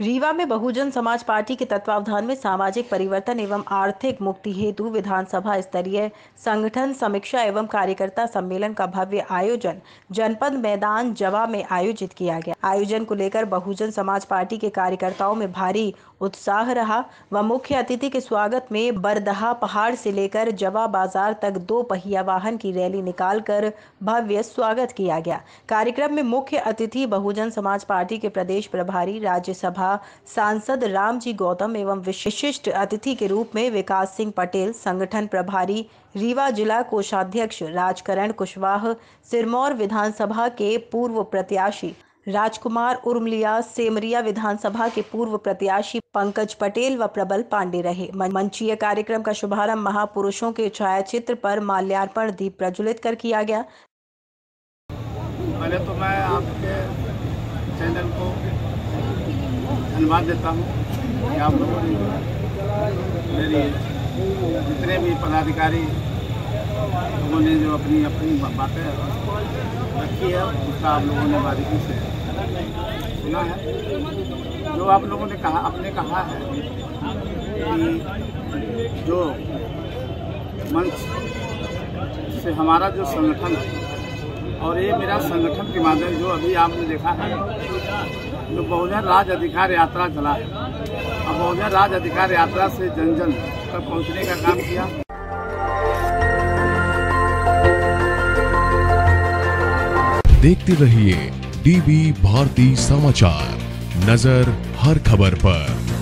रीवा में बहुजन समाज पार्टी के तत्वावधान में सामाजिक परिवर्तन एवं आर्थिक मुक्ति हेतु विधानसभा स्तरीय संगठन समीक्षा एवं कार्यकर्ता सम्मेलन का भव्य आयोजन जनपद मैदान जवा में आयोजित किया गया। आयोजन को लेकर बहुजन समाज पार्टी के कार्यकर्ताओं में भारी उत्साह रहा व मुख्य अतिथि के स्वागत में बरदहा पहाड़ से लेकर जवा बाज़ार तक दो पहिया वाहन की रैली निकालकर भव्य स्वागत किया गया। कार्यक्रम में मुख्य अतिथि बहुजन समाज पार्टी के प्रदेश प्रभारी, राज्यसभा सांसद रामजी गौतम एवं विशिष्ट अतिथि के रूप में विकास सिंह पटेल, संगठन प्रभारी रीवा जिला कोषाध्यक्ष राजकरण कुशवाह, सिरमौर विधानसभा के पूर्व प्रत्याशी राजकुमार उर्मलिया सेमरिया विधानसभा के पूर्व प्रत्याशी पंकज पटेल व प्रबल पांडे रहे। मंचीय कार्यक्रम का शुभारंभ महापुरुषों के छायाचित्र पर माल्यार्पण दीप प्रज्वलित कर किया गया। पहले तो मैं आपके चैनल को धन्यवाद देता हूँ कि आप लोगों ने मेरी जितने भी पदाधिकारी लोगों ने जो अपनी अपनी बातें रखी है, उसका आप लोगों ने बारीकी से सुना है। जो आप लोगों ने कहा, आपने कहा है कि जो मंच से हमारा जो संगठन है, और ये मेरा संगठन के माध्यम जो अभी आपने देखा है जो बहुजन राज अधिकार यात्रा चला। और बहुजन राज अधिकार यात्रा से जन जन तक पहुँचने का काम किया। देखते रहिए डीबी भारती समाचार। नज़र हर खबर पर।